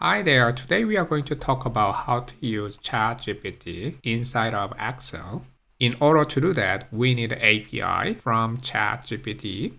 Hi there, today we are going to talk about how to use ChatGPT inside of Excel. In order to do that, we need API from ChatGPT.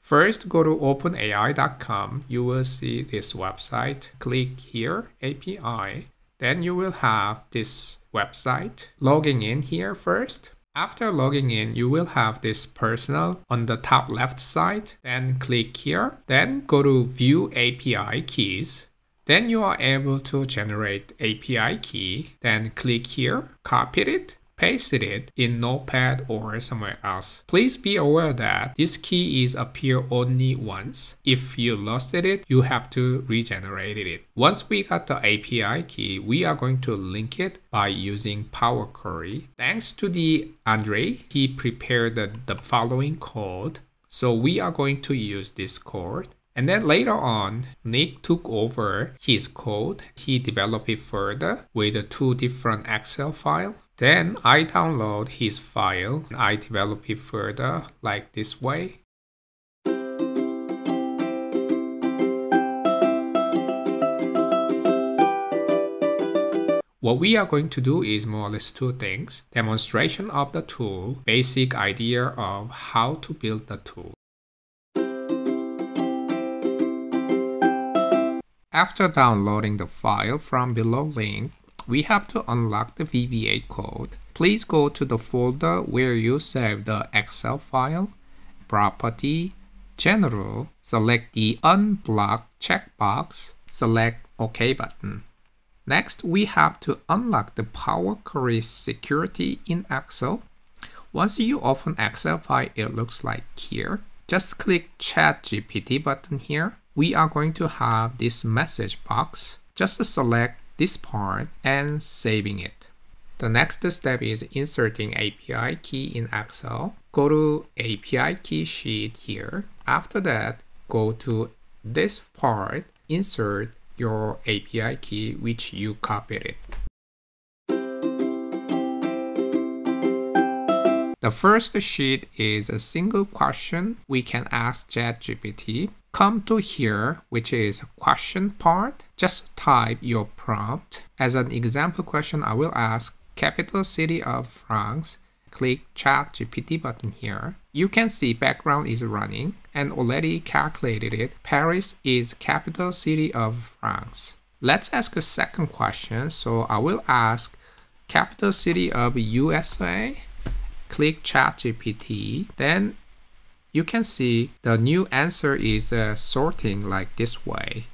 First, go to openai.com. You will see this website. Click here, API. Then you will have this website. Logging in here first. After logging in, you will have this personal on the top left side. Then click here. Then go to view API keys. Then you are able to generate API key. Then click here, copy it, paste it in Notepad or somewhere else. Please be aware that this key is appear only once. If you lost it, you have to regenerate it. Once we got the API key, we are going to link it by using Power Query. Thanks to the Andre, he prepared the, the following code. So we are going to use this code. And then later on, Nick took over his code. He developed it further with two different Excel files. Then I download his file. And I develop it further like this way. What we are going to do is more or less two things. Demonstration of the tool, basic idea of how to build the tool. After downloading the file from below link, we have to unlock the VBA code. Please go to the folder where you save the Excel file, Property, General, select the Unblock checkbox, select OK button. Next, we have to unlock the Power Query security in Excel. Once you open Excel file, it looks like here. Just click ChatGPT button here we are going to have this message box. Just select this part and saving it. The next step is inserting API key in Excel. Go to API key sheet here. After that, go to this part, insert your API key which you copied it. The first sheet is a single question we can ask ChatGPT come to here, which is a question part, just type your prompt. As an example question, I will ask capital city of France. Click chat GPT button here. You can see background is running and already calculated it. Paris is capital city of France. Let's ask a second question. So I will ask capital city of USA. Click chat GPT. Then you can see the new answer is uh, sorting like this way.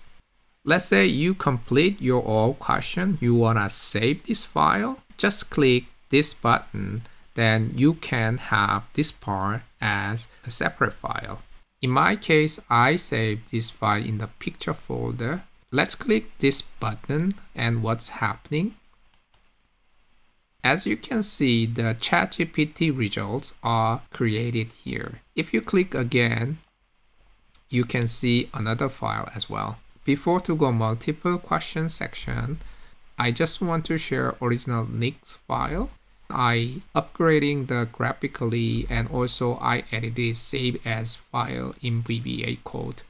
Let's say you complete your all question, you wanna save this file, just click this button, then you can have this part as a separate file. In my case, I save this file in the picture folder. Let's click this button and what's happening as you can see, the ChatGPT results are created here. If you click again, you can see another file as well. Before to go multiple question section, I just want to share original Nick's file. I upgrading the graphically and also I edited save as file in VBA code.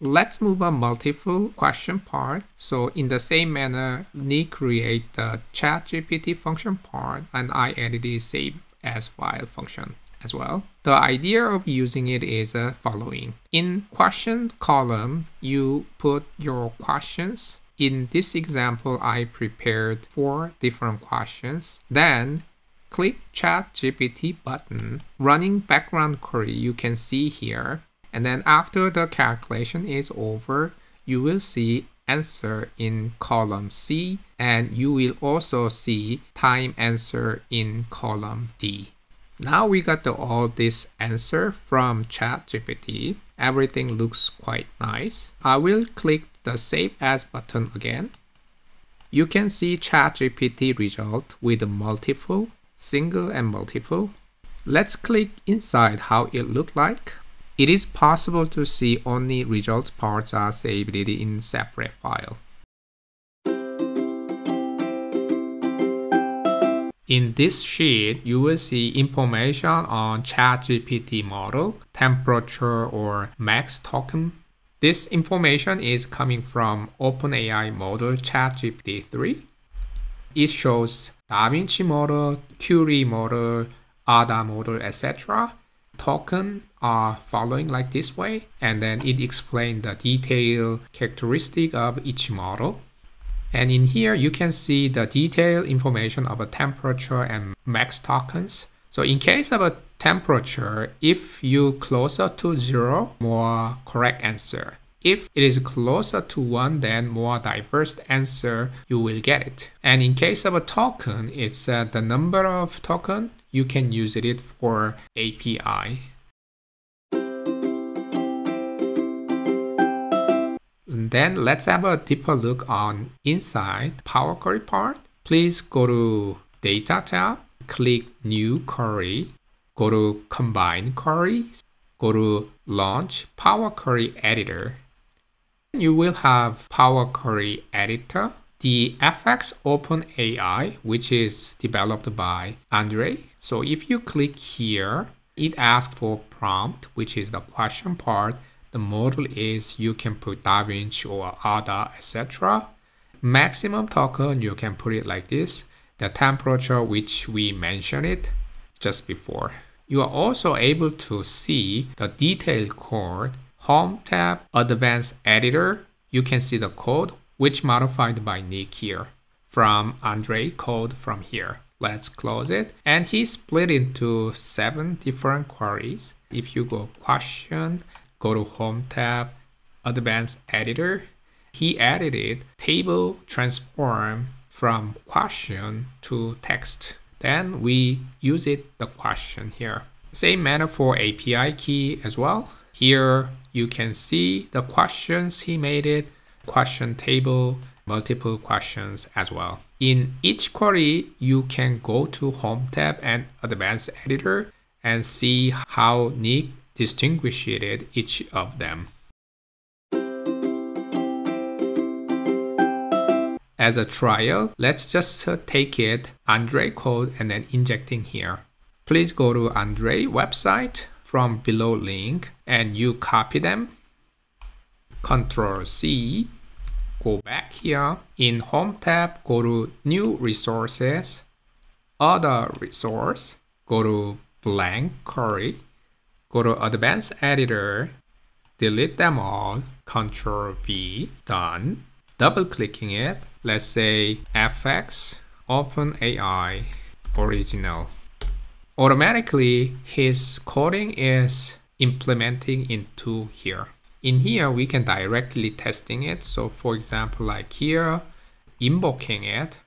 Let's move on multiple question part. So in the same manner, Nick create the chat GPT function part and I edit the save as file function as well. The idea of using it is the following. In question column, you put your questions. In this example, I prepared four different questions. Then click chat GPT button. Running background query, you can see here and then after the calculation is over, you will see answer in column C and you will also see time answer in column D. Now we got the, all this answer from ChatGPT. Everything looks quite nice. I will click the Save As button again. You can see ChatGPT result with multiple, single and multiple. Let's click inside how it looked like. It is possible to see only results parts are saved in separate file. In this sheet, you will see information on ChatGPT model, temperature or max token. This information is coming from OpenAI model ChatGPT 3. It shows DaVinci model, Curie model, Ada model, etc. Token are following like this way, and then it explains the detailed characteristic of each model. And in here, you can see the detailed information of a temperature and max tokens. So in case of a temperature, if you closer to zero, more correct answer. If it is closer to 1, then more diverse answer, you will get it. And in case of a token, it's uh, the number of token, you can use it for API. And then let's have a deeper look on inside Power Query part. Please go to Data tab, click New Query, go to Combine Queries, go to Launch Power Query Editor. You will have Power Query Editor, the FX Open AI, which is developed by Andre. So if you click here, it asks for prompt, which is the question part, the model is you can put DaVinci or Ada, etc. Maximum token, you can put it like this. The temperature, which we mentioned it just before. You are also able to see the detailed code, Home tab, Advanced Editor. You can see the code, which modified by Nick here from Andre code from here. Let's close it. And he split into seven different queries. If you go question, go to Home tab, Advanced Editor. He edited table transform from question to text. Then we use it the question here. Same manner for API key as well. Here you can see the questions he made it, question table, multiple questions as well. In each query, you can go to Home tab and Advanced Editor and see how Nick distinguished each of them. As a trial, let's just take it Andre code and then injecting here. Please go to Andre website from below link and you copy them. Control C, go back here. In Home tab, go to New Resources, Other Resource, go to Blank Query, Go to Advanced Editor, delete them all, Control V, done. Double clicking it, let's say FX, OpenAI, original. Automatically, his coding is implementing into here. In here, we can directly testing it. So for example, like here, invoking it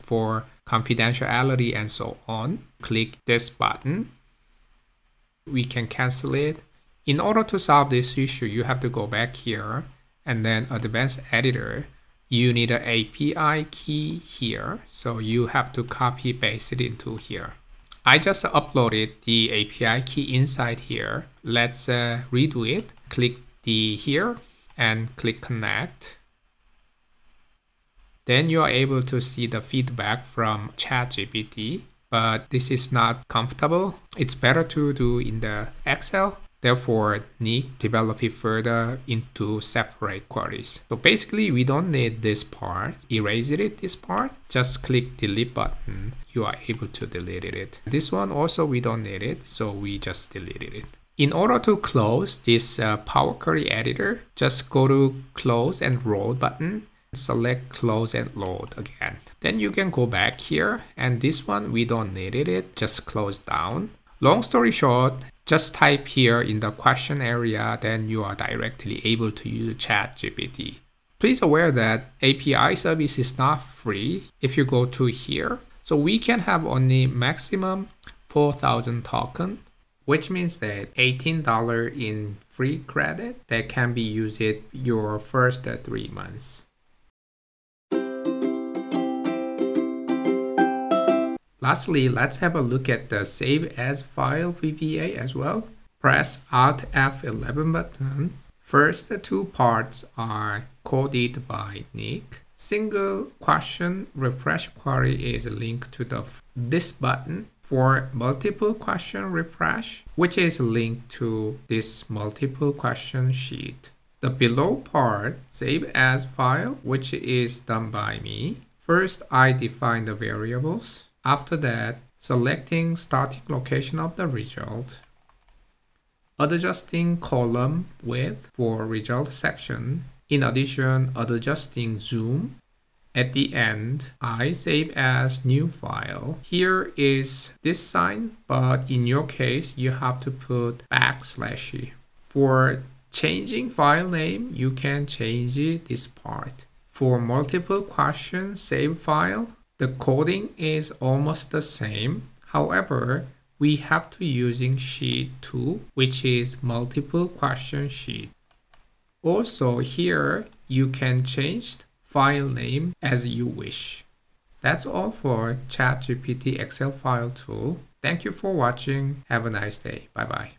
for confidentiality and so on. Click this button we can cancel it. In order to solve this issue, you have to go back here and then advanced editor. You need an API key here. So you have to copy paste it into here. I just uploaded the API key inside here. Let's uh, redo it. Click the here and click connect. Then you are able to see the feedback from ChatGPT but this is not comfortable. It's better to do in the Excel. Therefore, Nick develop it further into separate queries. So basically, we don't need this part. Erase it, this part. Just click delete button. You are able to delete it. This one also, we don't need it. So we just deleted it. In order to close this uh, Power Query editor, just go to close and roll button select close and load again. Then you can go back here and this one we don't need it, just close down. Long story short, just type here in the question area, then you are directly able to use ChatGPT. Please aware that API service is not free if you go to here. So we can have only maximum 4,000 token, which means that $18 in free credit that can be used your first three months. Lastly, let's have a look at the Save As File VBA as well. Press Alt F11 button. First two parts are coded by Nick. Single question refresh query is linked to the this button for multiple question refresh, which is linked to this multiple question sheet. The below part, save as file, which is done by me. First, I define the variables. After that, selecting starting location of the result. Adjusting column width for result section. In addition, adjusting zoom at the end, I save as new file. Here is this sign, but in your case, you have to put backslash. For changing file name, you can change this part. For multiple question save file, the coding is almost the same. However, we have to using sheet 2, which is multiple question sheet. Also here, you can change file name as you wish. That's all for ChatGPT Excel file tool. Thank you for watching. Have a nice day. Bye bye.